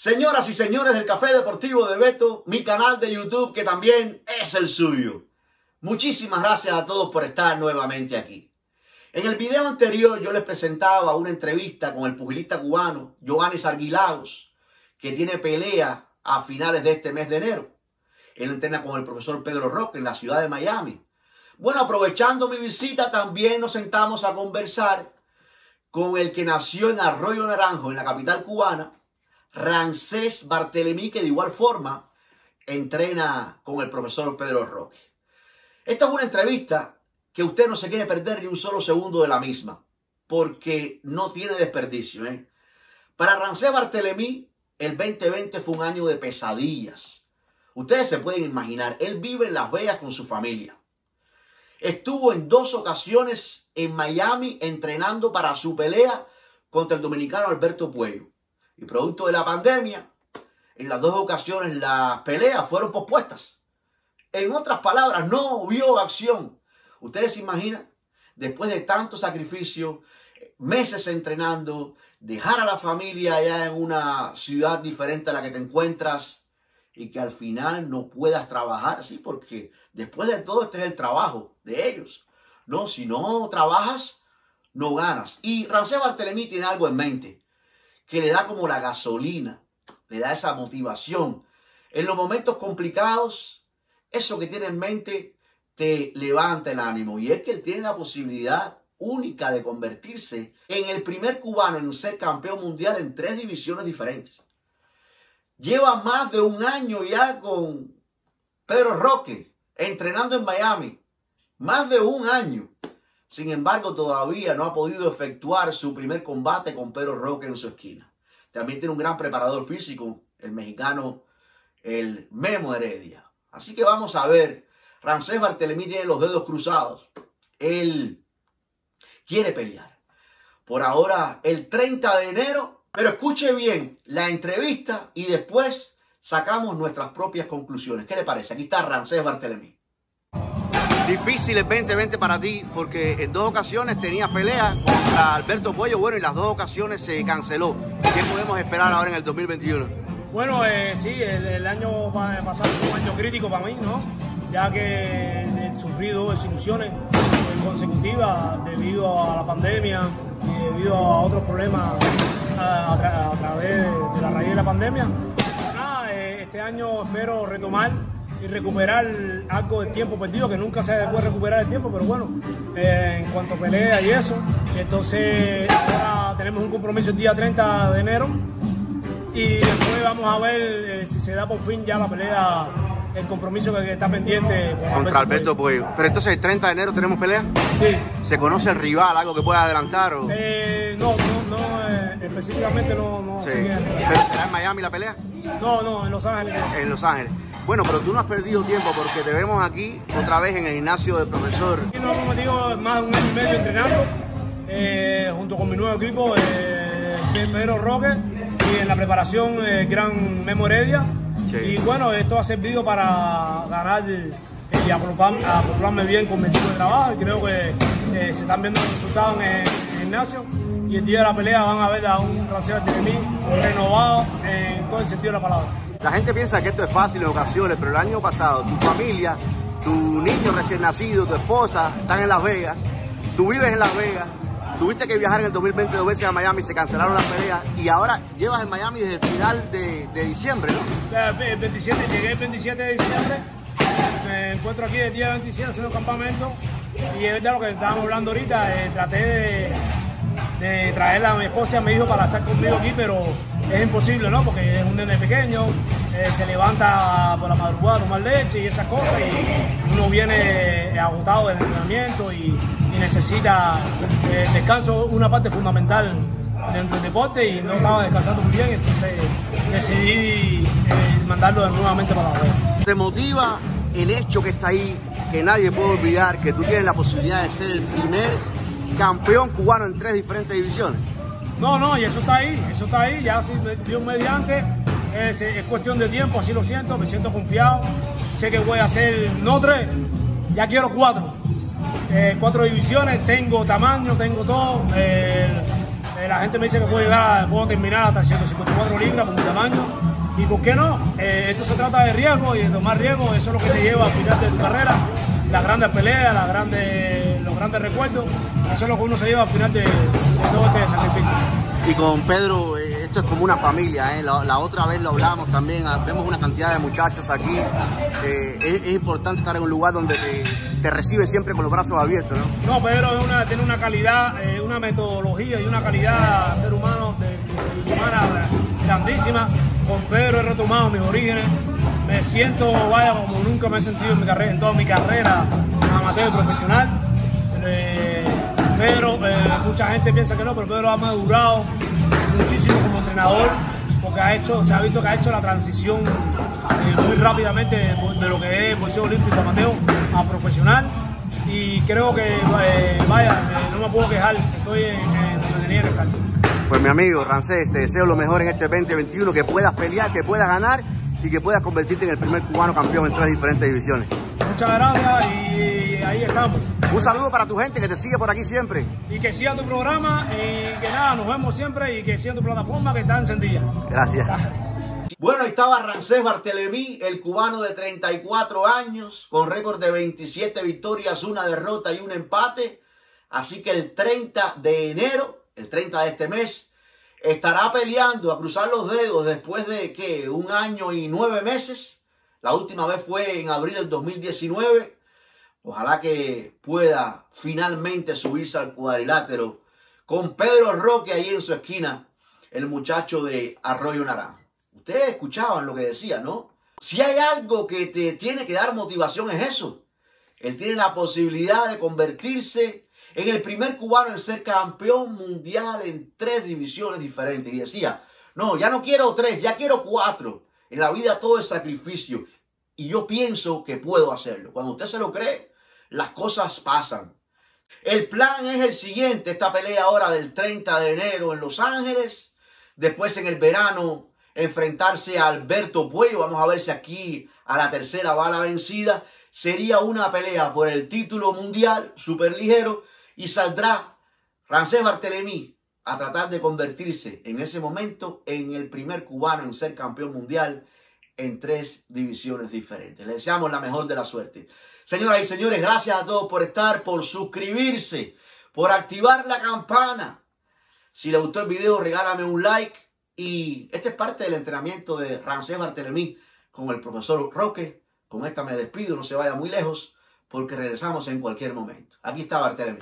Señoras y señores del Café Deportivo de Beto, mi canal de YouTube que también es el suyo. Muchísimas gracias a todos por estar nuevamente aquí. En el video anterior yo les presentaba una entrevista con el pugilista cubano Giovanni Sarguilagos, que tiene pelea a finales de este mes de enero. Él entrena con el profesor Pedro Roque en la ciudad de Miami. Bueno, aprovechando mi visita, también nos sentamos a conversar con el que nació en Arroyo Naranjo, en la capital cubana, Rancés Bartelemí, que de igual forma entrena con el profesor Pedro Roque. Esta es una entrevista que usted no se quiere perder ni un solo segundo de la misma, porque no tiene desperdicio. ¿eh? Para Rancés Bartelemí, el 2020 fue un año de pesadillas. Ustedes se pueden imaginar, él vive en Las Vegas con su familia. Estuvo en dos ocasiones en Miami entrenando para su pelea contra el dominicano Alberto Puello. Y producto de la pandemia, en las dos ocasiones las peleas fueron pospuestas. En otras palabras, no vio acción. Ustedes se imaginan, después de tanto sacrificio, meses entrenando, dejar a la familia allá en una ciudad diferente a la que te encuentras y que al final no puedas trabajar, sí, porque después de todo este es el trabajo de ellos. No, si no trabajas, no ganas. Y Rancé Bartelemí tiene algo en mente que le da como la gasolina, le da esa motivación. En los momentos complicados, eso que tiene en mente te levanta el ánimo. Y es que él tiene la posibilidad única de convertirse en el primer cubano en ser campeón mundial en tres divisiones diferentes. Lleva más de un año ya con Pedro Roque entrenando en Miami. Más de un año. Sin embargo, todavía no ha podido efectuar su primer combate con Pedro Roque en su esquina. También tiene un gran preparador físico, el mexicano, el Memo Heredia. Así que vamos a ver. Ramsés Bartelemí tiene los dedos cruzados. Él quiere pelear. Por ahora, el 30 de enero. Pero escuche bien la entrevista y después sacamos nuestras propias conclusiones. ¿Qué le parece? Aquí está Ramsés Bartelemí. Difícil el 2020 para ti porque en dos ocasiones tenías pelea contra Alberto Pollo, bueno, y las dos ocasiones se canceló. ¿Qué podemos esperar ahora en el 2021? Bueno, eh, sí, el, el, año pasado fue un año crítico para mí, ¿no? Ya que he sufrido desilusiones consecutivas debido a la pandemia y debido a otros problemas a, a, a través de la raíz de la pandemia. Nada, eh, este año espero retomar y recuperar algo de tiempo perdido, que nunca se puede recuperar el tiempo, pero bueno, eh, en cuanto a pelea y eso. Entonces, ahora tenemos un compromiso el día 30 de enero y después vamos a ver eh, si se da por fin ya la pelea, el compromiso que, está pendiente con contra Alberto Puello. Pero entonces el 30 de enero tenemos pelea. Sí. ¿Se conoce el rival, algo que pueda adelantar? O... Eh, no, no, no eh, específicamente no. no sí. ¿Pero será en Miami la pelea? No, no, en Los Ángeles. En Los Ángeles. Bueno, pero tú no has perdido tiempo porque te vemos aquí otra vez en el gimnasio del profesor. Aquí nos hemos metido más de un año y medio entrenando eh, junto con mi nuevo equipo, eh, Pedro Roque, y en la preparación eh, Gran Memo Heredia. Sí. Y bueno, esto ha servido para ganar y acoplarme bien con mi equipo de trabajo y creo que eh, se están viendo los resultados en el, en el gimnasio y el día de la pelea van a ver a un Rancel de mí renovado en todo el sentido de la palabra. La gente piensa que esto es fácil en ocasiones, pero el año pasado tu familia, tu niño recién nacido, tu esposa están en Las Vegas, tú vives en Las Vegas, tuviste que viajar en el 2020 dos veces a Miami, se cancelaron las peleas y ahora llevas en Miami desde el final de, diciembre, ¿no? El 27, llegué el 27 de diciembre, me encuentro aquí el día 27 haciendo campamento y es de lo que estábamos hablando ahorita, eh, traté de, de traer a mi esposa y a mi hijo para estar conmigo aquí, pero es imposible, ¿no? Porque es un nene pequeño, eh, se levanta por la madrugada a tomar leche y esas cosas, y uno viene agotado del entrenamiento y, y necesita eh, descanso, una parte fundamental dentro del deporte, y no estaba descansando muy bien, entonces decidí eh, mandarlo nuevamente para la web. ¿Te motiva el hecho que está ahí, que nadie puede olvidar, que tú tienes la posibilidad de ser el primer campeón cubano en tres diferentes divisiones? No, no, y eso está ahí, eso está ahí, ya si Dios mediante, es, es, cuestión de tiempo, así lo siento, me siento confiado, sé que voy a hacer, no tres, ya quiero cuatro, eh, cuatro divisiones, tengo tamaño, tengo todo, el, la gente me dice que puedo llegar, puedo terminar hasta 154 libras por mi tamaño. ¿Y por qué no? esto se trata de riesgo y de tomar riesgo, eso es lo que te lleva al final de tu carrera. Las grandes peleas, las grandes, grandes recuerdos, eso es lo que uno se lleva al final de, de todo este sacrificio. Y con Pedro, eh, esto es como una familia, ¿eh? la, otra vez lo hablamos también, ah, vemos una cantidad de muchachos aquí. Eh, es, importante estar en un lugar donde te, recibe siempre con los brazos abiertos, ¿no? No, Pedro tiene una calidad, una metodología y una calidad ser humano de, humana grandísima. Con Pedro he retomado mis orígenes. Me siento, vaya, como nunca me he sentido en mi carrera, en toda mi carrera amateur profesional. Pedro, eh, mucha gente piensa que no, pero Pedro ha madurado muchísimo como entrenador porque ha hecho, se ha visto que ha hecho la transición eh, muy rápidamente de, lo que es boxeo olímpico Mateo a profesional y creo que, eh, vaya, no me puedo quejar, estoy en, donde tenía que estar. Pues mi amigo Rancés, te deseo lo mejor en este 2021, que puedas pelear, que puedas ganar y que puedas convertirte en el primer cubano campeón en tres diferentes divisiones. Muchas gracias y ahí estamos. Un saludo para tu gente que te sigue por aquí siempre. Y que siga tu programa y que nada, nos vemos siempre y que siga tu plataforma que está encendida. Gracias. Bueno, ahí estaba Rancés Bartelemí, el cubano de 34 años, con récord de 27 victorias, una derrota y un empate. Así que el 30 de enero, el 30 de este mes, estará peleando a cruzar los dedos después de que un año y nueve meses. La última vez fue en abril del 2019 Ojalá que pueda finalmente subirse al cuadrilátero con Pedro Roque ahí en su esquina, el muchacho de Arroyo Naranjo. Ustedes escuchaban lo que decía, ¿no? Si hay algo que te tiene que dar motivación es eso. Él tiene la posibilidad de convertirse en el primer cubano en ser campeón mundial en tres divisiones diferentes. Y decía, no, ya no quiero tres, ya quiero cuatro. En la vida todo es sacrificio. Y yo pienso que puedo hacerlo. Cuando usted se lo cree, las cosas pasan. El plan es el siguiente, esta pelea ahora del 30 de enero en Los Ángeles, después en el verano enfrentarse a Alberto Puello, vamos a ver si aquí a la tercera va la vencida, sería una pelea por el título mundial superligero y saldrá Rancés Bartelemí a tratar de convertirse en ese momento en el primer cubano en ser campeón mundial en tres divisiones diferentes. Le deseamos la mejor de la suerte. Señoras y señores, gracias a todos por estar, por suscribirse, por activar la campana. Si le gustó el video, regálame un like. Y este es parte del entrenamiento de Ramsés Bartelemí con el profesor Roque. Con esta me despido, no se vaya muy lejos, porque regresamos en cualquier momento. Aquí está Bartelemí.